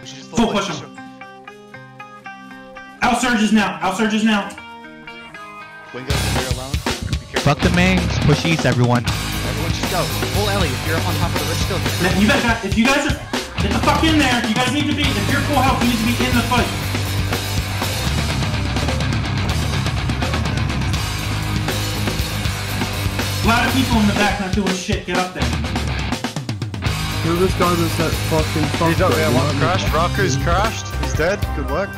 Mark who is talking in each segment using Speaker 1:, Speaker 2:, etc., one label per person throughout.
Speaker 1: We should just
Speaker 2: Full push him. Out surges now. Out surges now.
Speaker 1: Wingo, you're alone, be.
Speaker 3: Fuck the mains. Push east, everyone.
Speaker 1: Everyone just go. Full Ellie, if you're on top of the ridge still, get
Speaker 2: Now, You guys got, if you guys are, get the fuck in there. You guys need to be, if you're full health, you need to be in the fight. A lot of people in the back not doing shit. Get up there.
Speaker 4: Kill this guy that's that fucking fuck.
Speaker 5: He's up there, one crashed. Rocco's crashed. He's dead. Good luck.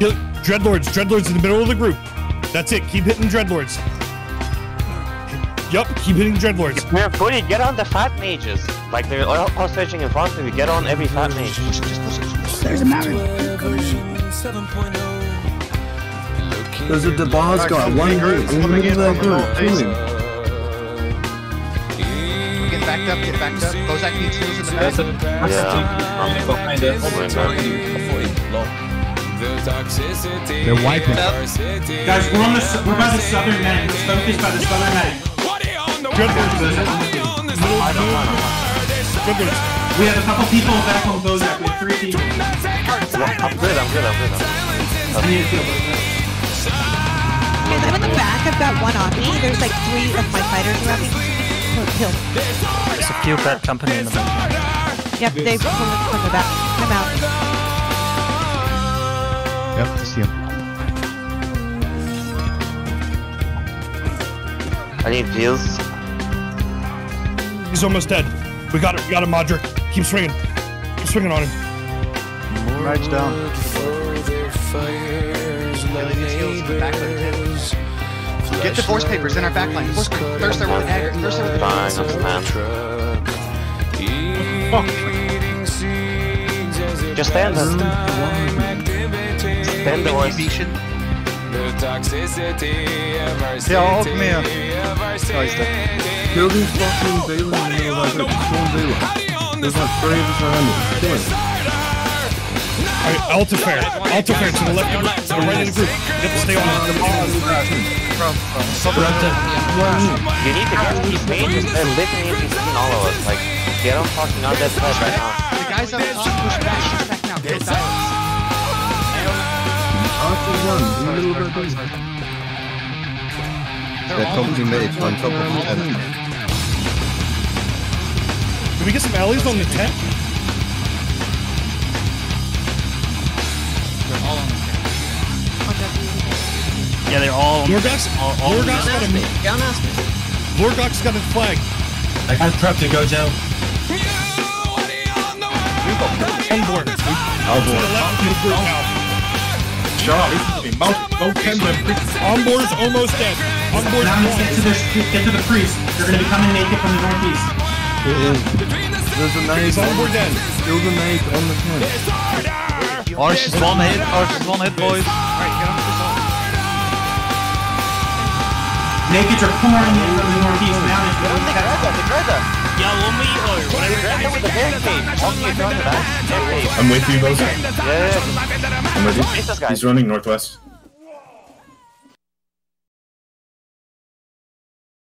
Speaker 6: Kill Dreadlords. Dreadlords in the middle of the group. That's it. Keep hitting Dreadlords. Yup, keep hitting Dreadlords.
Speaker 7: We're footed, get on the fat mages. Like they're all, all searching in front of you, get on every fat mage.
Speaker 4: There's a mountain. There's a Dabaz guy. One hit. In the middle of that group. Kill
Speaker 1: backed up, get backed up. Bozak needs heals in the back.
Speaker 3: They're wiping.
Speaker 2: Guys, we're on the, s- we're by the southern mag. Let's focus by the southern mag.
Speaker 6: Dreadlords. Dreadlords.
Speaker 2: We have a couple people back on Bozak. We have three people.
Speaker 7: I'm good, I'm good, I'm good.
Speaker 2: I need to kill Bozak.
Speaker 8: Guys, I'm in the back. I've got one on me. There's like three of my fighters around me. Oh, kill.
Speaker 3: There's a few bad company in the back.
Speaker 8: Yep, they've pulled from the back. I'm out.
Speaker 3: Yep, I see him.
Speaker 7: I need heals.
Speaker 6: He's almost dead. We got it. We got him, Modric. Keep swinging. Keep swinging on him.
Speaker 5: Rage down.
Speaker 1: Ellie needs heals in the back of the pit. Get the force papers in our back line. Force papers. Thirst there with the dagger. Thirst there with the
Speaker 7: Fine, that's the man. Just stand there. Stand the horse.
Speaker 5: Yeah, hold me. Oh, he's dead.
Speaker 4: Kill these fucking Valen in the middle of that group. Kill Valen. There's like three of us around him. Kill him.
Speaker 6: Alright, Altifair. Altifair to the left to the right of the group. You have to stay on it.
Speaker 7: You need to get these mages, they're living in between all of us. Like, get on fucking on that side right now.
Speaker 1: The guys up top push back. Push back now. Kill silence.
Speaker 4: After one, in the middle of that.
Speaker 1: They're all moving
Speaker 4: mage on top of the tent.
Speaker 6: Can we get some alleys on the tent?
Speaker 1: They're all on the tent.
Speaker 3: Yeah, they're all.
Speaker 6: Lorgox, Lorgox got a Lorgox got a flag.
Speaker 3: I got trapped to go down.
Speaker 6: On board. To the left of the group now. On board's almost dead. On board's
Speaker 2: Now let's get to
Speaker 6: gone.
Speaker 2: the, get to the priest. They're gonna be coming naked from the northeast.
Speaker 4: There's a nade.
Speaker 6: He's on board dead.
Speaker 4: Kill the nade on the tent.
Speaker 3: Arch is one hit. Arch is one hit, boys.
Speaker 1: Alright, get on
Speaker 2: Nakeds are pouring in from the northeast now. It's
Speaker 7: They
Speaker 2: really
Speaker 7: grab them, they grab them. They grab them with the barricade. All the. Barricade.
Speaker 9: I'm with you, Bozak.
Speaker 7: Yeah, yeah,
Speaker 9: I'm ready.
Speaker 7: Face this guy.
Speaker 9: He's running northwest.